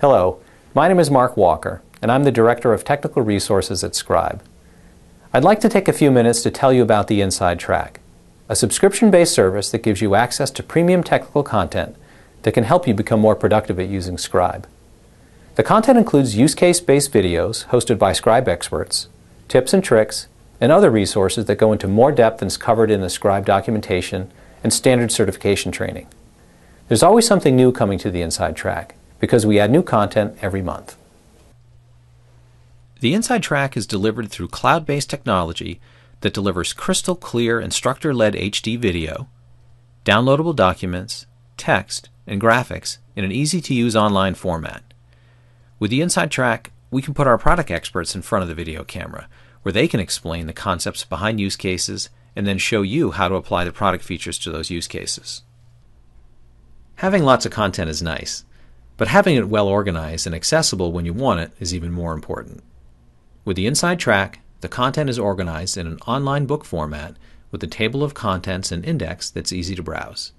Hello, my name is Mark Walker, and I'm the Director of Technical Resources at Scribe. I'd like to take a few minutes to tell you about the Inside Track, a subscription-based service that gives you access to premium technical content that can help you become more productive at using Scribe. The content includes use case-based videos hosted by Scribe experts, tips and tricks, and other resources that go into more depth than is covered in the Scribe documentation and standard certification training. There's always something new coming to the Inside Track because we add new content every month. The Inside Track is delivered through cloud based technology that delivers crystal clear instructor led HD video, downloadable documents, text, and graphics in an easy to use online format. With the Inside Track, we can put our product experts in front of the video camera, where they can explain the concepts behind use cases and then show you how to apply the product features to those use cases. Having lots of content is nice, but having it well organized and accessible when you want it is even more important. With the Inside Track, the content is organized in an online book format with a table of contents and index that's easy to browse.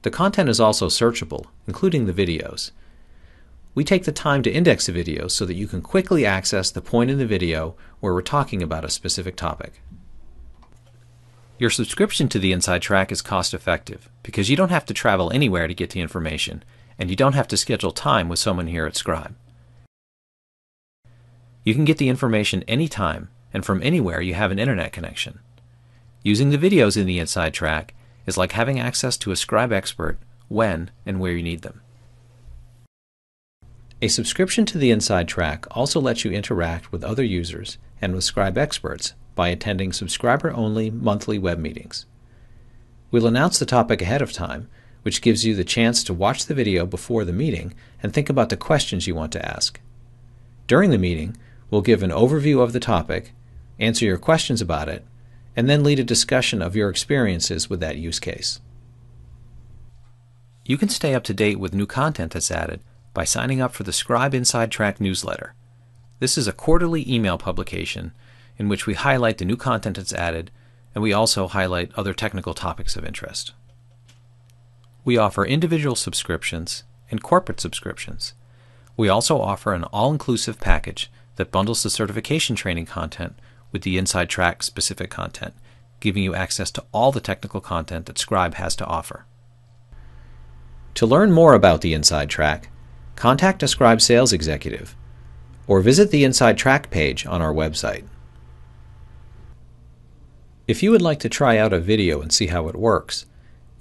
The content is also searchable, including the videos. We take the time to index the videos so that you can quickly access the point in the video where we're talking about a specific topic. Your subscription to the Inside Track is cost effective because you don't have to travel anywhere to get the information, and you don't have to schedule time with someone here at Scribe. You can get the information anytime and from anywhere you have an internet connection. Using the videos in the Inside Track is like having access to a Scribe expert when and where you need them. A subscription to the Inside Track also lets you interact with other users and with Scribe experts by attending subscriber only monthly web meetings. We'll announce the topic ahead of time, which gives you the chance to watch the video before the meeting and think about the questions you want to ask. During the meeting, we'll give an overview of the topic, answer your questions about it, and then lead a discussion of your experiences with that use case. You can stay up to date with new content that's added by signing up for the Scribe Inside Track newsletter. This is a quarterly email publication in which we highlight the new content that's added, and we also highlight other technical topics of interest. We offer individual subscriptions and corporate subscriptions. We also offer an all inclusive package that bundles the certification training content with the Inside Track specific content, giving you access to all the technical content that Scribe has to offer. To learn more about the Inside Track, contact a Scribe sales executive or visit the Inside Track page on our website. If you would like to try out a video and see how it works,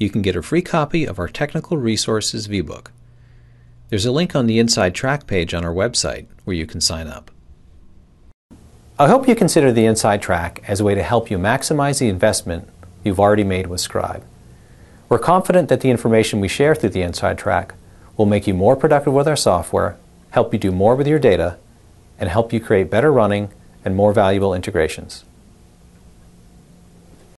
you can get a free copy of our Technical Resources vBook. There's a link on the Inside Track page on our website where you can sign up. I hope you consider the Inside Track as a way to help you maximize the investment you've already made with Scribe. We're confident that the information we share through the Inside Track will make you more productive with our software, help you do more with your data, and help you create better running and more valuable integrations.